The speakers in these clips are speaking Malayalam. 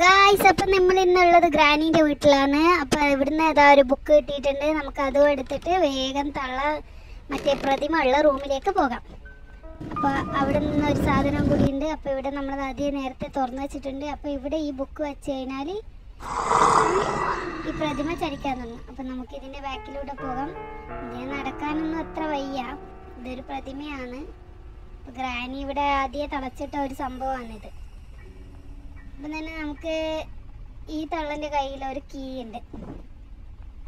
ഗായ്സ് അപ്പം നമ്മൾ ഇന്നുള്ളത് ഗ്രാനീന്റെ വീട്ടിലാണ്. അപ്പം ഇവിടുന്ന് ഏതാ ഒരു ബുക്ക് കിട്ടിയിട്ടുണ്ട്. നമുക്ക് അതും എടുത്തിട്ട് വേഗം തള്ള മറ്റേ പ്രതിമ ഉള്ള റൂമിലേക്ക് പോകാം. അപ്പോൾ അവിടെ നിന്ന് ഒരു സാധനം കൂടി ഉണ്ട്. അപ്പോൾ ഇവിടെ നമ്മൾ ആദ്യം നേരത്തെ തുറന്നു വെച്ചിട്ടുണ്ട്. അപ്പോൾ ഇവിടെ ഈ ബുക്ക് വെച്ച് കഴിഞ്ഞാൽ ഈ പ്രതിമ ചലിക്കാൻ തുടങ്ങും. അപ്പം നമുക്ക് ഇതിന്റെ ബാക്കിലൂടെ പോകാം. ഇതിന് നടക്കാനൊന്നും അത്ര വയ്യ. ഇതൊരു പ്രതിമയാണ്. അപ്പോൾ ഗ്രാനി ഇവിടെ ആദ്യം തളച്ചിട്ട ഒരു സംഭവമാണിത്. അപ്പം തന്നെ നമുക്ക് ഈ തള്ളന്റെ കയ്യിൽ ഒരു കീ ഉണ്ട്.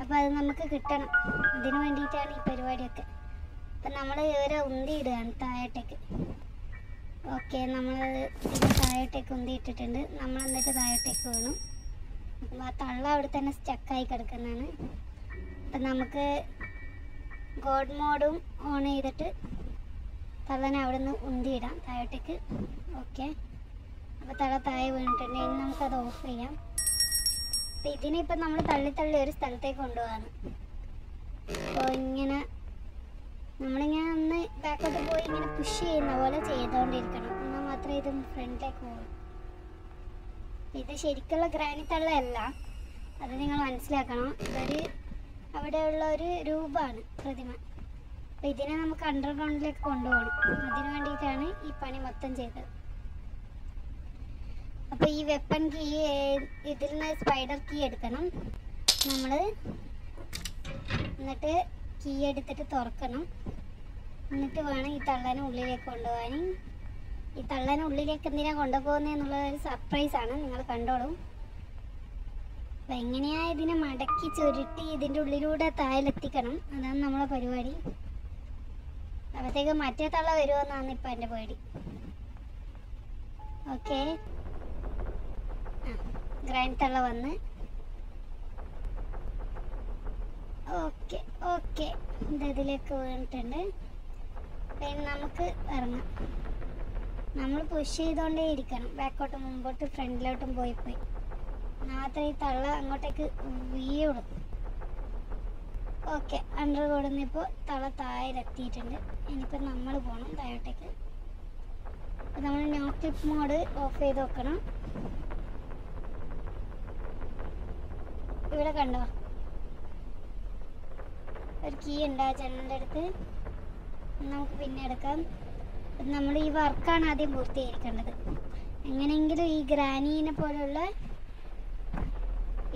അപ്പം അത് നമുക്ക് കിട്ടണം. അതിന് വേണ്ടിയിട്ടാണ് ഈ പരിപാടിയൊക്കെ. അപ്പം നമ്മൾ ഇവരെ ഉന്തി ഇടുകയാണ് താഴോട്ടേക്ക്. ഓക്കെ നമ്മൾ ഇത് താഴോട്ടേക്ക് ഉന്തി ഇട്ടിട്ടുണ്ട് നമ്മൾ എന്നിട്ട് താഴോട്ടേക്ക് വേണം. അപ്പം ആ തള്ള അവിടെ തന്നെ സ്റ്റക്കായി കിടക്കുന്നതാണ്. അപ്പം നമുക്ക് ഗോഡ് മോഡും ഓൺ ചെയ്തിട്ട് തള്ളനെ അവിടെ നിന്ന് ഉന്തിയിടാം താഴോട്ടേക്ക്. ഓക്കെ. അപ്പോൾ തള താഴെ വീണിട്ടുണ്ട്. ഇനി നമുക്കത് ഓഫ് ചെയ്യാം. അപ്പം ഇതിനിപ്പം നമ്മൾ തള്ളി തള്ളി ഒരു സ്ഥലത്തേക്ക് കൊണ്ടുപോകാണ് അപ്പോൾ ഇങ്ങനെ നമ്മളിങ്ങനെ ഒന്ന് ബാക്കോട്ട് പോയി ഇങ്ങനെ പുഷ് ചെയ്യുന്ന പോലെ ചെയ്തുകൊണ്ടിരിക്കണം എന്നാൽ മാത്രമേ ഇത് ഫ്രണ്ടിലേക്ക് പോകൂ ഇത് ശരിക്കുള്ള ഗ്രാനിത്തള്ളയല്ല അത് നിങ്ങൾ മനസ്സിലാക്കണം. ഇതൊരു അവിടെയുള്ള ഒരു രൂപമാണ് പ്രതിമ. അപ്പം ഇതിനെ നമുക്ക് അണ്ടർഗ്രൗണ്ടിലേക്ക് കൊണ്ടുപോകണം. അതിന് വേണ്ടിയിട്ടാണ് ഈ പണി മൊത്തം ചെയ്തത്. അപ്പോൾ ഈ വെപ്പൺ കീ ഇതിൽ നിന്ന് സ്പൈഡർ കീ എടുക്കണം. നമ്മൾ എന്നിട്ട് കീ എടുത്തിട്ട് തുറക്കണം. എന്നിട്ട് വേണം ഈ തള്ളനെ ഉള്ളിലേക്ക് കൊണ്ടുപോകാൻ ഈ തള്ളനെ ഉള്ളിലേക്ക് എന്തിനാ കൊണ്ടുപോകുന്നത് എന്നുള്ള ഒരു സർപ്രൈസ് ആണ്. നിങ്ങൾ കണ്ടോളൂ. അപ്പം എങ്ങനെയാ ഇതിനെ മടക്കി ചുരുട്ടി ഇതിന്റെ ഉള്ളിലൂടെ താഴെത്തിക്കണം അതാണ് നമ്മളെ പരിപാടി. അപ്പോഴത്തേക്ക് മറ്റേ തള്ള വരുമെന്നാണ് ഇപ്പം എന്റെ പേടി. ഓക്കെ ഗ്രൈൻഡ് തള്ള വന്ന്. Okay okay. ഇത് ഇതിലേക്ക് വീണിട്ടുണ്ട് പിന്നെ നമുക്ക് ഇറങ്ങാം. നമ്മൾ പുഷ് ചെയ്തുകൊണ്ടേ ഇരിക്കണം. ബാക്കോട്ടും മുമ്പോട്ടും ഫ്രണ്ടിലോട്ടും പോയി പോയി. മാത്രമേ ഈ തള്ള അങ്ങോട്ടേക്ക് വീഴുള്ളൂ ഓക്കെ അണ്ടർ കൊടുന്നിപ്പോൾ തള താഴെത്തിയിട്ടുണ്ട്. ഇനിയിപ്പോൾ നമ്മൾ പോകണം താഴോട്ടേക്ക്. നമ്മൾ നോ ക്ലിപ്പ് മോഡ് ഓഫ് ചെയ്ത് വെക്കണം. ഇവിടെ കണ്ടോ? ഒരു കീ ഉണ്ട് ആ ജനലിന്റെ അടുത്ത്. നമുക്ക് പിന്നെ എടുക്കാം. നമ്മൾ ഈ വർക്കാണ് ആദ്യം പൂർത്തീകരിക്കേണ്ടത്. എങ്ങനെയെങ്കിലും ഈ ഗ്രാനീനെ പോലുള്ള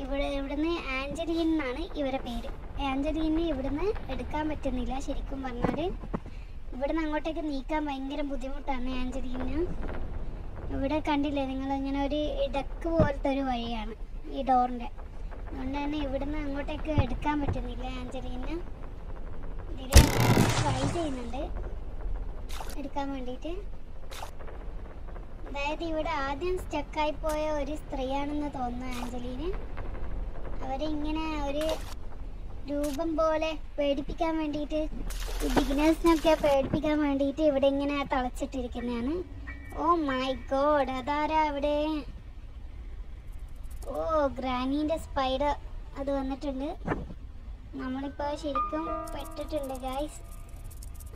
ഇവിടെ ഇവിടുന്ന് ആഞ്ചലീൻ എന്നാണ് ഇവരെ പേര്. ആഞ്ചലീനെ ഇവിടുന്ന് എടുക്കാൻ പറ്റുന്നില്ല ശരിക്കും പറഞ്ഞാൽ ഇവിടുന്ന് അങ്ങോട്ടേക്ക് നീക്കാൻ ഭയങ്കര ബുദ്ധിമുട്ടാണ് ആഞ്ചലീന് ഇവിടെ കണ്ടില്ലേ നിങ്ങൾ ഇങ്ങനെ ഒരു ഇടയ്ക്ക് പോലത്തെ ഒരു വഴിയാണ് ഈ ഡോറിന്റെ അതുകൊണ്ട് തന്നെ ഇവിടുന്ന് അങ്ങോട്ടേക്ക് എടുക്കാൻ പറ്റുന്നില്ല ആഞ്ചലീന്. ട്രൈ ചെയ്യുന്നുണ്ട്. എടുക്കാൻ വേണ്ടിയിട്ട്. അതായത് ഇവിടെ ആദ്യം സ്റ്റക്കായി പോയ ഒരു സ്ത്രീയാണെന്ന് തോന്നുന്നു ആഞ്ചലീന്. അവരിങ്ങനെ ഒരു രൂപം പോലെ പേടിപ്പിക്കാൻ വേണ്ടിയിട്ട് ഈ ബിഗിനേഴ്സിനൊക്കെ പേടിപ്പിക്കാൻ വേണ്ടിയിട്ട് ഇവിടെ ഇങ്ങനെ തളച്ചിട്ടിരിക്കുന്നതാണ്. ഓ മൈ ഗോഡ് അതാരാ അവിടെ ഓ ഗ്രാനീന്റെ സ്പൈഡർ അത് വന്നിട്ടുണ്ട്. നമ്മളിപ്പോൾ ശരിക്കും പെട്ടിട്ടുണ്ട് ഗായ്സ്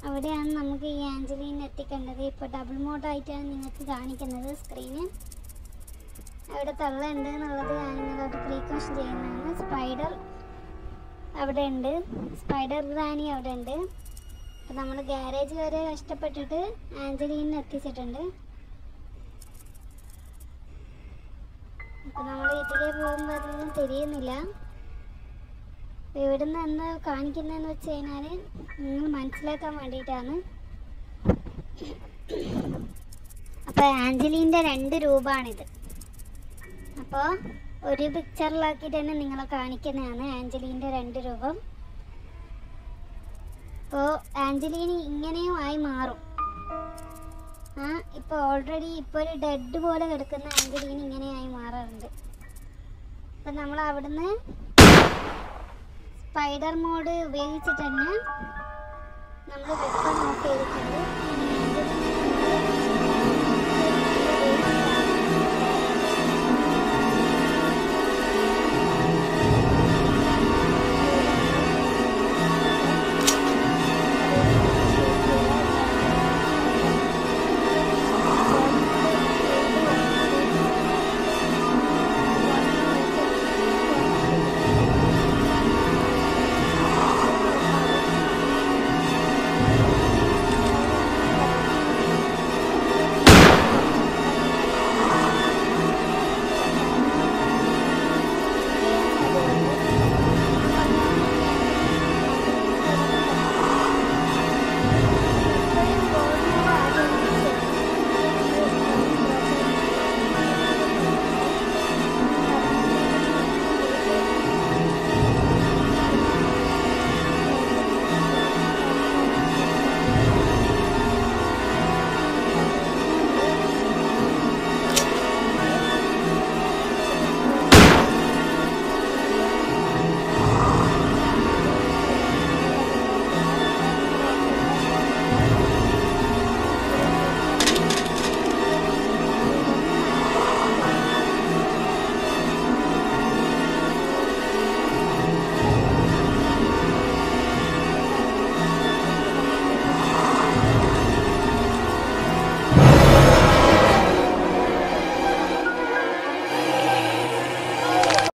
അവിടെയാണ് നമുക്ക് ഈ ആഞ്ചലീനെ എത്തിക്കേണ്ടത്. ഇപ്പോൾ ഡബിൾ മോഡായിട്ടാണ് നിങ്ങൾക്ക് കാണിക്കുന്നത് സ്ക്രീന് അവിടെ തള്ളുണ്ട് എന്നുള്ളത് ഞാൻ നിങ്ങളോട് പ്രീകോഷൻ ചെയ്യുന്നതാണ്. സ്പൈഡർ അവിടെ ഉണ്ട്. സ്പൈഡർ ഗ്രാനി അവിടെ ഉണ്ട്. അപ്പം നമ്മൾ ഗാരേജ് വരെ കഷ്ടപ്പെട്ടിട്ട് ആഞ്ചലീനെ എത്തിച്ചിട്ടുണ്ട്. അപ്പോൾ നമ്മൾ ഇതിലേ പോകുമ്പോൾ അതൊന്നും തിരിയുന്നില്ല. ഇവിടുന്ന് എന്ന് കാണിക്കുന്നതെന്ന് വെച്ച് കഴിഞ്ഞാൽ നിങ്ങൾ മനസ്സിലാക്കാൻ വേണ്ടിയിട്ടാണ്. അപ്പോൾ ആഞ്ചലീന്റെ രണ്ട് രൂപമാണിത് അപ്പോൾ ഒരു പിക്ചറിലാക്കിയിട്ട് തന്നെ നിങ്ങളെ കാണിക്കുന്നതാണ് ആഞ്ചലീന്റെ രണ്ട് രൂപം. അപ്പോൾ ആഞ്ചലീന് ഇങ്ങനെയും ആയി മാറും. ഇപ്പോൾ ഓൾറെഡി ഇപ്പോൾ ഒരു ഡെഡ് പോലെ കിടക്കുന്ന ആഞ്ചലീന് ഇങ്ങനെയായി മാറാറുണ്ട്. അപ്പം നമ്മൾ അവിടുന്ന് സ്പൈഡർ മോഡ് ഉപയോഗിച്ചിട്ട് നമ്മൾ വെപ്പം ചെയ്തിട്ടുണ്ട്